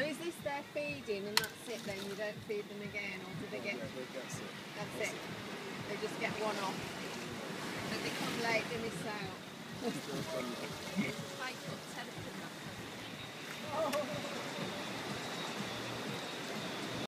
So is this their feeding and that's it then, you don't feed them again, or do they get, That's it. that's it? They just get one off. And they come late, they miss out.